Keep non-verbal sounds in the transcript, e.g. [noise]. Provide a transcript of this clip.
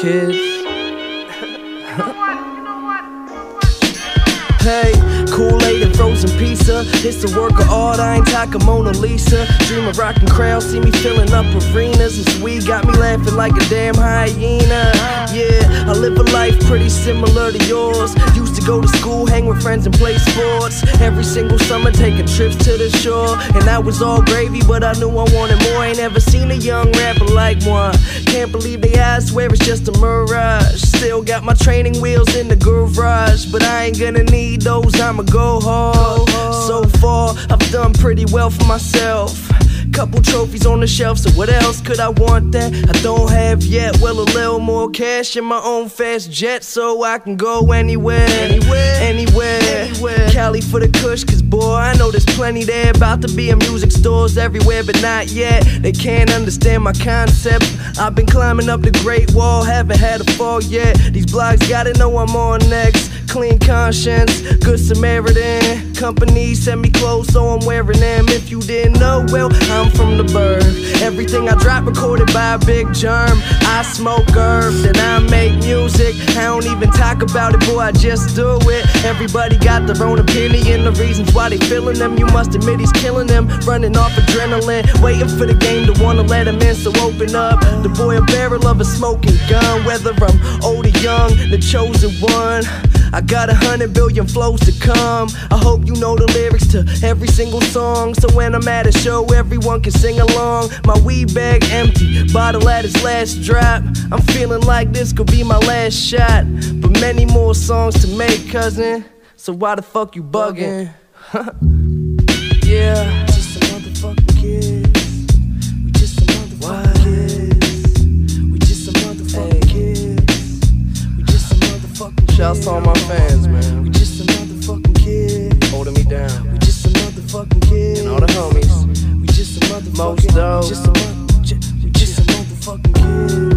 kids. Hey, Kool-Aid and frozen pizza. It's a work of art, I ain't talking Mona Lisa. Dream of rocking crowds, see me filling up arenas. And sweet got me laughing like a damn hyena. Yeah, I live a life pretty similar to yours. Used to go to with friends, and play sports. Every single summer, taking trips to the shore. And that was all gravy, but I knew I wanted more. Ain't ever seen a young rapper like one. Can't believe they I swear it's just a mirage. Still got my training wheels in the garage, but I ain't gonna need those, I'ma go hard. So far, I've done pretty well for myself. Couple trophies on the shelf, so what else could I want that I don't have yet? Well, a little more cash in my own fast jet, so I can go anywhere, anywhere. For the kush, cause boy, I know there's plenty there. About to be in music stores everywhere, but not yet. They can't understand my concept. I've been climbing up the Great Wall, haven't had a fall yet. These blogs gotta know I'm on next. Clean conscience, good Samaritan. Company send me clothes, so I'm wearing them. If you didn't know, well, I'm from the 'Burgh. Everything I drop recorded by a big Jerm. I smoke herb, then I make music. I don't even talk about it, boy, I just do it. Everybody got their own opinion, the reasons why they feeling them. You must admit he's killing them, running off adrenaline, waiting for the game to wanna let him in. So open up, the boy a barrel of a smoking gun. Whether I'm old or young, the chosen one. I got a hundred billion flows to come. I hope you know the lyrics to every single song. So when I'm at a show, everyone can sing along. My weed bag empty, bottle at its last drop. I'm feeling like this could be my last shot. But many more songs to make, cousin. So why the fuck you bugging? [laughs] yeah. Just a motherfucking kids. We just a motherfucking kids. We just a motherfucking kids. We just a motherfucking. Shouts to all my fans, man. We just a motherfucking kids. Holding me down. We just a motherfucking kids. And all the homies. We just a motherfucking Most dope. We just a, we just a motherfucking kids.